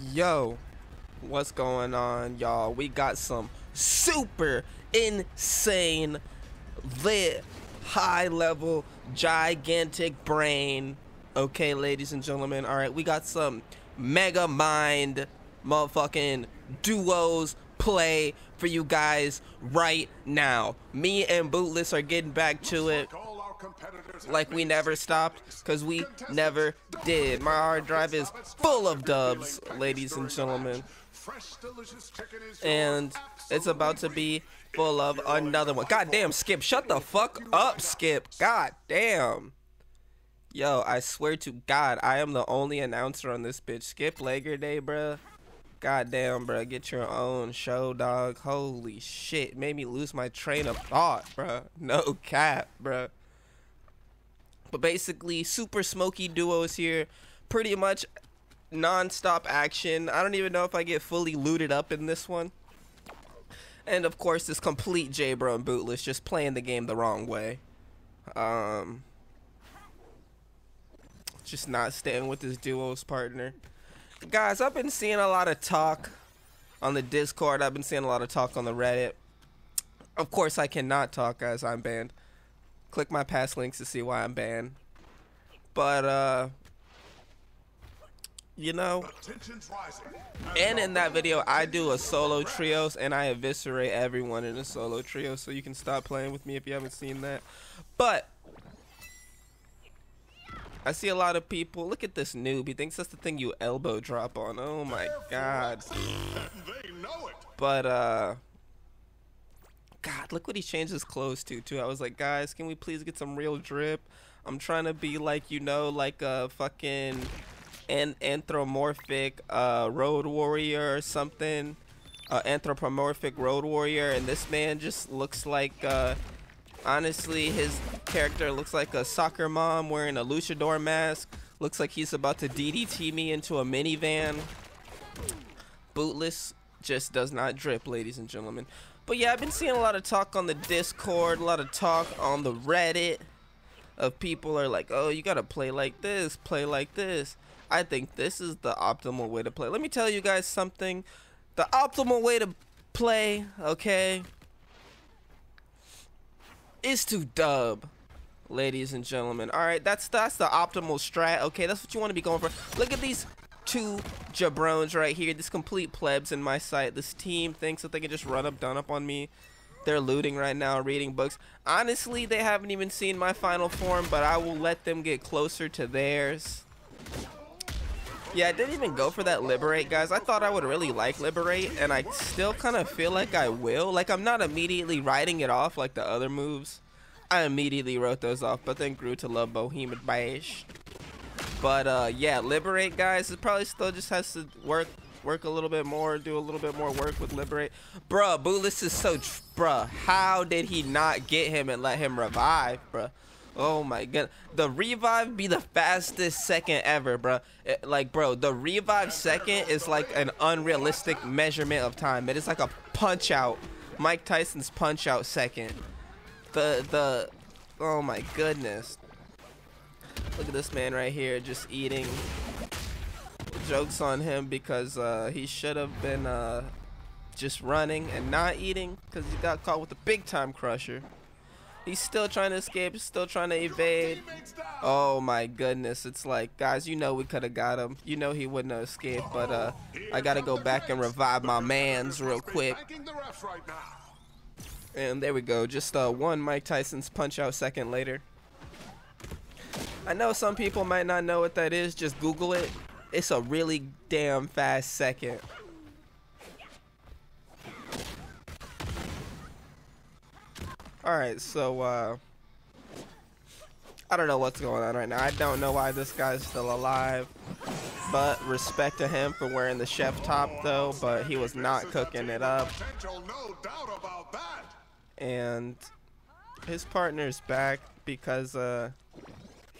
Yo, what's going on, y'all? We got some super insane, lit, high level, gigantic brain. Okay, ladies and gentlemen. All right, we got some mega mind motherfucking duos play for you guys right now. Me and Bootless are getting back to it we never stopped because we never did. My hard drive is full of dubs, ladies and gentlemen. And it's about to be full of another one. God damn, Skip. Shut the fuck up, Skip. God damn. Yo, I swear to God, I am the only announcer on this bitch. Skip Lager Day, bruh. God damn, bruh. Get your own show, dog. Holy shit. Made me lose my train of thought, bruh. No cap, bruh. But basically, super smoky duos here. Pretty much non-stop action. I don't even know if I get fully looted up in this one. And of course, this complete J-Bro and Bootless just playing the game the wrong way. Um, just not staying with his duos partner. Guys, I've been seeing a lot of talk on the Discord. I've been seeing a lot of talk on the Reddit. Of course, I cannot talk as I'm banned. Click my past links to see why I'm banned. But, uh, you know, and in that video, I do a solo trios and I eviscerate everyone in a solo trio. So you can stop playing with me if you haven't seen that. But, I see a lot of people. Look at this noob. He thinks that's the thing you elbow drop on. Oh my god. But, uh, God, look what he changed his clothes to, too. I was like, guys, can we please get some real drip? I'm trying to be like, you know, like a fucking an anthropomorphic uh, road warrior or something. Uh, anthropomorphic road warrior. And this man just looks like, uh, honestly, his character looks like a soccer mom wearing a luchador mask. Looks like he's about to DDT me into a minivan. Bootless just does not drip, ladies and gentlemen. But yeah, I've been seeing a lot of talk on the Discord, a lot of talk on the Reddit of people are like, oh, you gotta play like this, play like this. I think this is the optimal way to play. Let me tell you guys something. The optimal way to play, okay, is to dub, ladies and gentlemen. All right, that's that's the optimal strat. Okay, that's what you want to be going for. Look at these two jabrones right here. This complete plebs in my sight. This team thinks that they can just run up, done up on me. They're looting right now, reading books. Honestly, they haven't even seen my final form, but I will let them get closer to theirs. Yeah, I didn't even go for that Liberate, guys. I thought I would really like Liberate, and I still kind of feel like I will. Like, I'm not immediately writing it off like the other moves. I immediately wrote those off, but then grew to love Bohemian Bash. But uh, yeah, Liberate guys, it probably still just has to work work a little bit more, do a little bit more work with Liberate. Bruh, Bootless is so, bruh, how did he not get him and let him revive, bruh? Oh my god. The revive be the fastest second ever, bruh. It, like, bro, the revive second is like an unrealistic measurement of time. It is like a punch out. Mike Tyson's punch out second. The, the, oh my goodness. Look at this man right here just eating. Jokes on him because uh, he should have been uh, just running and not eating because he got caught with a big time crusher. He's still trying to escape, still trying to evade. Oh my goodness, it's like, guys, you know we could have got him. You know he wouldn't have escaped, but uh, I gotta go back and revive my mans real quick. And there we go, just uh, one Mike Tyson's punch out second later. I know some people might not know what that is. Just Google it. It's a really damn fast second. Alright, so, uh... I don't know what's going on right now. I don't know why this guy's still alive. But respect to him for wearing the chef top, though. But he was not cooking it up. And his partner's back because, uh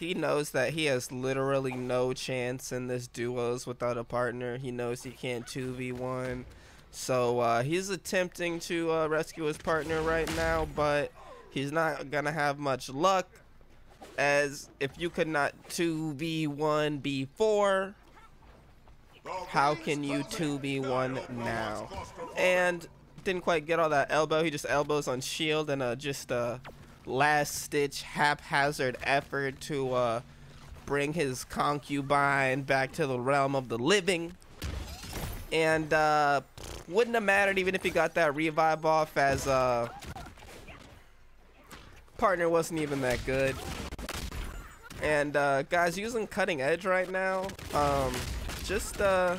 he knows that he has literally no chance in this duos without a partner. He knows he can't 2v1. So uh, he's attempting to uh, rescue his partner right now, but he's not going to have much luck. As if you could not 2v1 before, How can you 2v1 now? And didn't quite get all that elbow. He just elbows on shield and uh, just a last stitch haphazard effort to uh, bring his concubine back to the realm of the living. And uh, wouldn't have mattered even if he got that revive off as uh, partner wasn't even that good. And uh, guys, using cutting edge right now, um, just uh,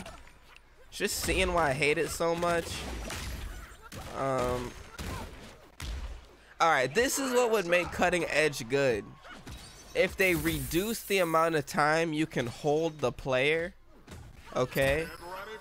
just seeing why I hate it so much. Um, all right, this is what would make cutting edge good. If they reduce the amount of time you can hold the player, okay,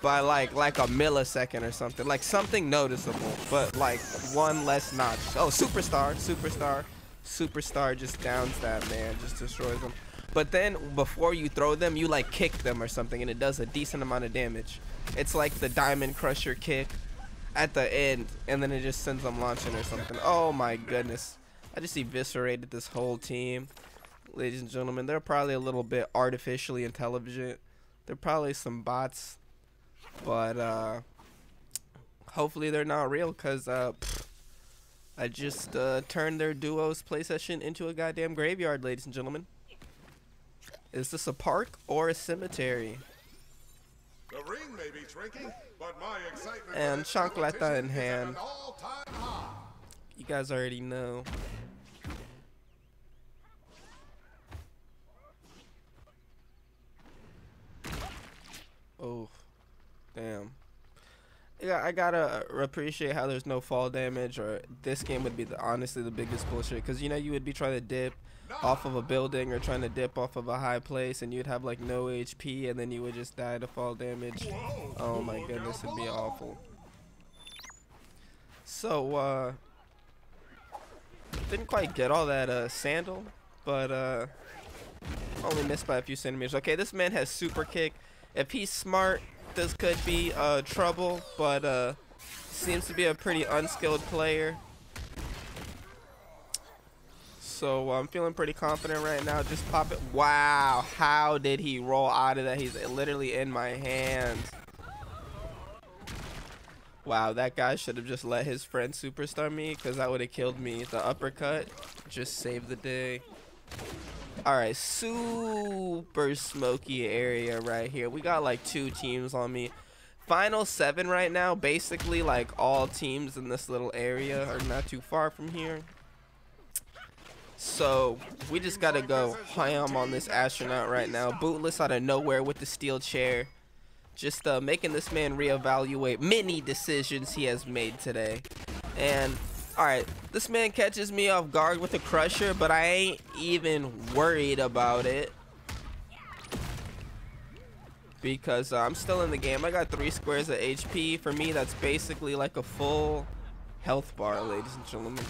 by like like a millisecond or something, like something noticeable, but like one less notch. Oh, superstar, superstar, superstar just downs that man, just destroys them. But then before you throw them, you like kick them or something, and it does a decent amount of damage. It's like the Diamond Crusher kick at the end, and then it just sends them launching or something. Oh my goodness. I just eviscerated this whole team. Ladies and gentlemen, they're probably a little bit artificially intelligent. They're probably some bots, but uh, hopefully they're not real because uh, I just uh, turned their duos play session into a goddamn graveyard, ladies and gentlemen. Is this a park or a cemetery? The ring may be shrinking, but my excitement and Chancleta in hand. You guys already know. Oh, damn. Yeah, I gotta appreciate how there's no fall damage, or this game would be the, honestly the biggest bullshit. Cause you know you would be trying to dip, off of a building or trying to dip off of a high place and you'd have like no HP and then you would just die to fall damage. Oh my goodness, it'd be awful. So, uh, didn't quite get all that uh, sandal, but uh, only missed by a few centimeters. Okay, this man has super kick. If he's smart, this could be uh, trouble, but uh, seems to be a pretty unskilled player. So I'm feeling pretty confident right now. Just pop it. Wow, how did he roll out of that? He's literally in my hands. Wow, that guy should have just let his friend superstar me because that would have killed me. The uppercut just saved the day. Alright, super smoky area right here. We got like two teams on me. Final seven right now. Basically, like all teams in this little area are not too far from here. So we just gotta go ham on this astronaut right now. Bootless out of nowhere with the steel chair. Just uh, making this man reevaluate many decisions he has made today. And alright, this man catches me off guard with a crusher, but I ain't even worried about it. Because uh, I'm still in the game. I got three squares of HP. For me, that's basically like a full health bar, ladies and gentlemen.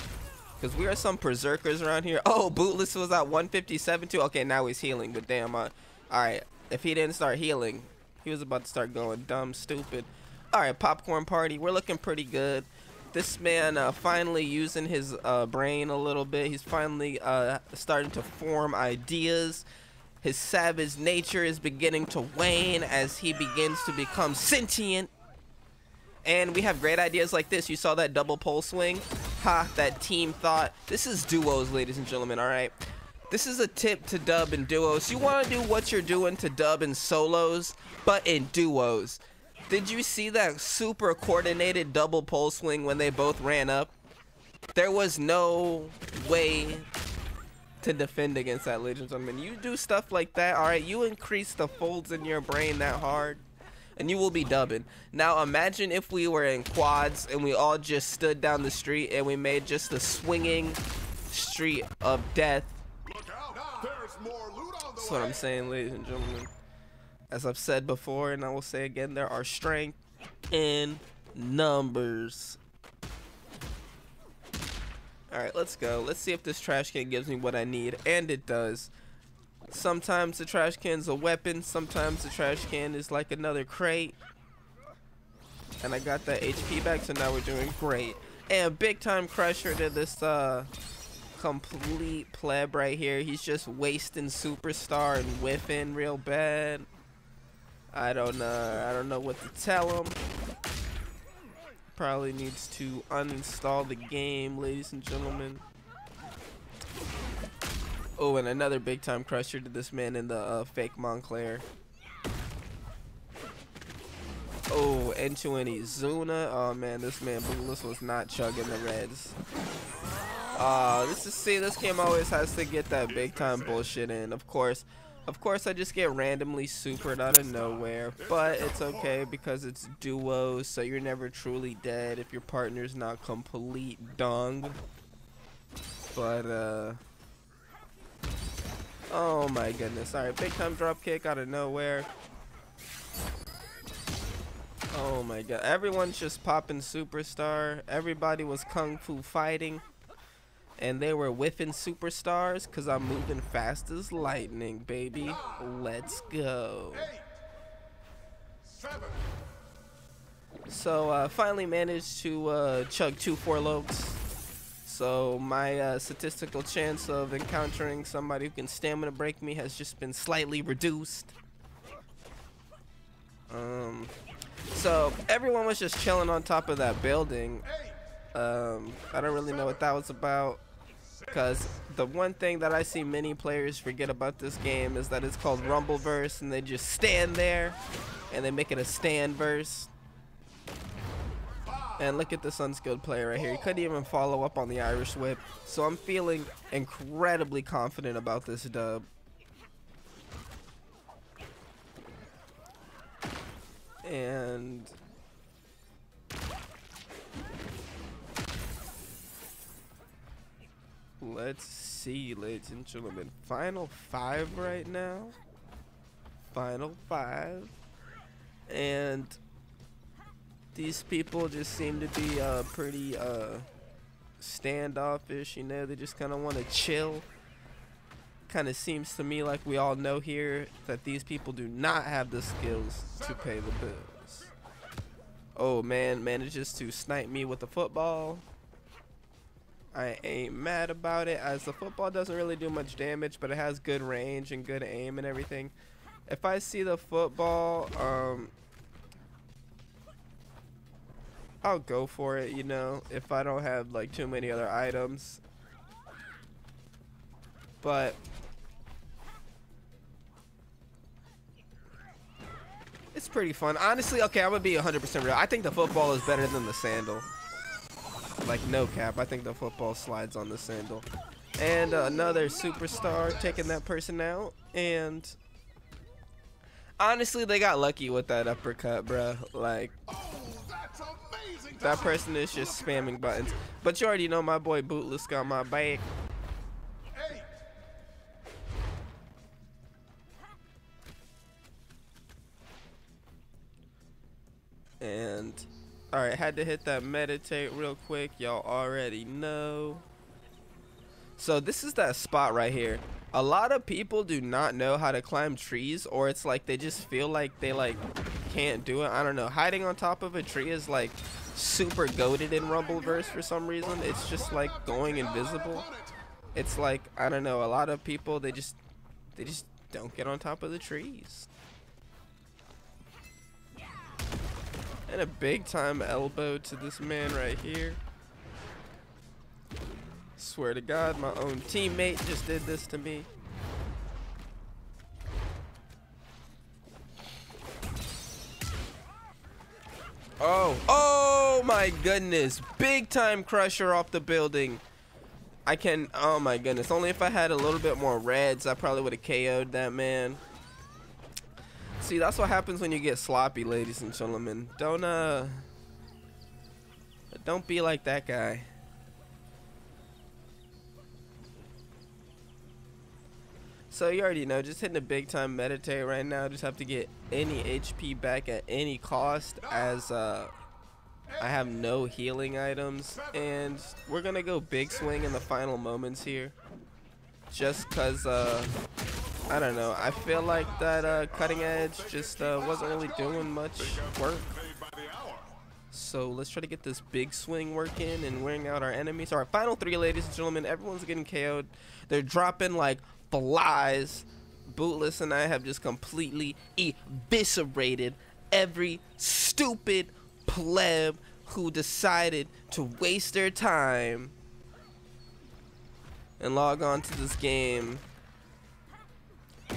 Because we are some berserkers around here. Oh, Bootless was at 157 too. Okay, now he's healing, but damn. Uh, Alright, if he didn't start healing, he was about to start going dumb, stupid. Alright, Popcorn Party. We're looking pretty good. This man uh, finally using his uh, brain a little bit. He's finally uh, starting to form ideas. His savage nature is beginning to wane as he begins to become sentient. And we have great ideas like this. You saw that double pole swing? Ha, that team thought. This is duos, ladies and gentlemen, alright? This is a tip to dub in duos. You want to do what you're doing to dub in solos, but in duos. Did you see that super coordinated double pole swing when they both ran up? There was no way to defend against that, ladies and gentlemen. You do stuff like that, alright? You increase the folds in your brain that hard and you will be dubbing. Now imagine if we were in quads and we all just stood down the street and we made just a swinging street of death. That's what I'm saying, ladies and gentlemen. As I've said before, and I will say again, there are strength in numbers. Alright, let's go. Let's see if this trash can gives me what I need. And it does. Sometimes the trash can's a weapon. Sometimes the trash can is like another crate. And I got that HP back, so now we're doing great. And big time crusher to this uh, complete pleb right here. He's just wasting superstar and whiffing real bad. I don't know. I don't know what to tell him. Probably needs to uninstall the game, ladies and gentlemen. Oh, and another big time crusher to this man in the uh, fake Moncler. Oh, Enchuini Zuna. Oh man, this man Bootless was not chugging the reds. Uh, this is see, this game always has to get that big time bullshit in. Of course, of course, I just get randomly supered out of nowhere, but it's okay because it's duos, so you're never truly dead if your partner's not complete dung. But, uh... Oh my goodness. Alright, big time drop kick out of nowhere. Oh my god. Everyone's just popping superstar. Everybody was kung fu fighting and they were whiffing superstars because I'm moving fast as lightning, baby. Let's go. So uh, finally managed to uh, chug two four lokes. So my uh, statistical chance of encountering somebody who can stamina break me has just been slightly reduced. Um, so everyone was just chilling on top of that building. Um, I don't really know what that was about. Because the one thing that I see many players forget about this game is that it's called Rumbleverse and they just stand there and they make it a stand verse. And look at this unskilled player right here. He couldn't even follow up on the Irish whip. So I'm feeling incredibly confident about this dub. And Let's see, ladies and gentlemen. Final five right now. Final five. And these people just seem to be uh, pretty uh, standoffish, you know, they just kind of want to chill. Kind of seems to me like we all know here that these people do not have the skills to pay the bills. Oh man, manages to snipe me with a football. I ain't mad about it as the football doesn't really do much damage but it has good range and good aim and everything if I see the football um I'll go for it you know if I don't have like too many other items but it's pretty fun honestly okay I'm gonna be 100% real I think the football is better than the sandal like no cap. I think the football slides on the sandal. And uh, another superstar taking that person out. And honestly, they got lucky with that uppercut, bro. Like that person is just spamming buttons. But you already know my boy Bootless got my back. And Alright, had to hit that meditate real quick. Y'all already know. So this is that spot right here. A lot of people do not know how to climb trees or it's like they just feel like they like can't do it. I don't know. Hiding on top of a tree is like super goaded in Rumbleverse for some reason. It's just like going invisible. It's like, I don't know, a lot of people they just they just don't get on top of the trees. And a big time elbow to this man right here. Swear to God, my own teammate just did this to me. My goodness. Big time crusher off the building. I can, oh my goodness. Only if I had a little bit more reds, I probably would have KO'd that man. See, that's what happens when you get sloppy, ladies and gentlemen. Don't, uh... Don't be like that guy. So you already know, just hitting a big time meditate right now. Just have to get any HP back at any cost as uh, I have no healing items. And we're to go big swing in the final moments here. Just because uh, I don't know. I feel like that uh, cutting edge just uh, wasn't really doing much work. So let's try to get this big swing working and wearing out our enemies. All right, final three, ladies and gentlemen. Everyone's getting KO'd. They're dropping like flies. Bootless and I have just completely eviscerated every stupid pleb who decided to waste their time and log on to this game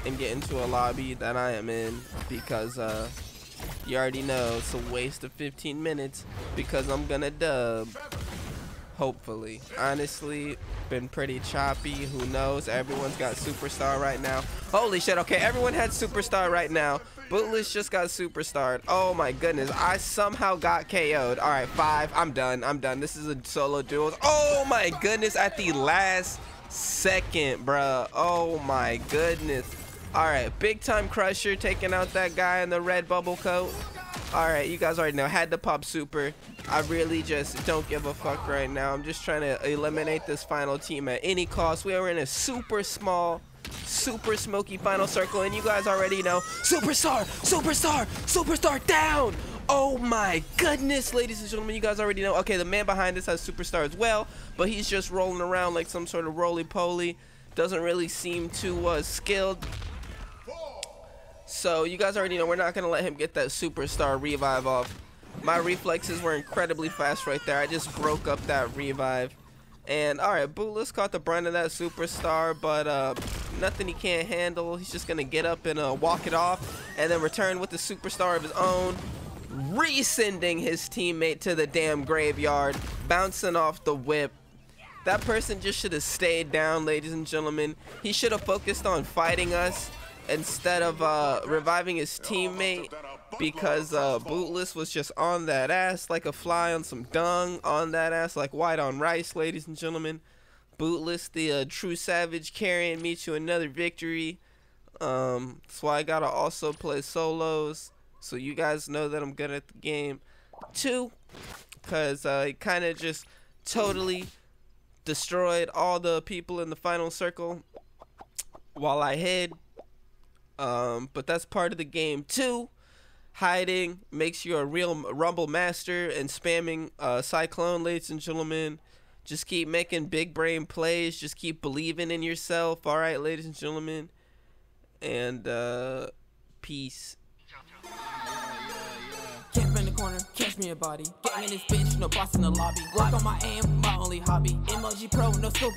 and get into a lobby that I am in because uh, you already know it's a waste of 15 minutes because I'm gonna dub. Hopefully. Honestly, been pretty choppy. Who knows? Everyone's got superstar right now. Holy shit. Okay, everyone had superstar right now. Bootless just got superstarred. Oh my goodness. I somehow got KO'd. All right, five. I'm done. I'm done. This is a solo duel. Oh my goodness. At the last second, bruh. Oh my goodness. All right, big time crusher taking out that guy in the red bubble coat. All right, you guys already know. Had to pop super. I really just don't give a fuck right now. I'm just trying to eliminate this final team at any cost. We are in a super small, super smoky final circle, and you guys already know. Superstar, superstar, superstar down. Oh my goodness, ladies and gentlemen, you guys already know. Okay, the man behind this has superstar as well, but he's just rolling around like some sort of roly-poly. Doesn't really seem too uh, skilled. So you guys already know we're not going to let him get that superstar revive off. My reflexes were incredibly fast right there. I just broke up that revive. And alright, Bootless caught the brunt of that superstar, but uh, nothing he can't handle. He's just going to get up and uh, walk it off and then return with the superstar of his own. Resending his teammate to the damn graveyard, bouncing off the whip. That person just should have stayed down, ladies and gentlemen. He should have focused on fighting us instead of uh, reviving his teammate because uh, Bootless was just on that ass like a fly on some dung, on that ass like white on rice, ladies and gentlemen. Bootless, the uh, true savage, carrying me to another victory. Um, that's why I gotta also play solos, so you guys know that I'm good at the game. too, because uh, it kind of just totally destroyed all the people in the final circle while I hid um, but that's part of the game too. Hiding makes you a real Rumble master and spamming uh, Cyclone, ladies and gentlemen. Just keep making big brain plays. Just keep believing in yourself. All right, ladies and gentlemen. And uh, peace. Catch me a body. In this bitch, no boss in the lobby. Work on my aim, my only hobby. Pro, no scope.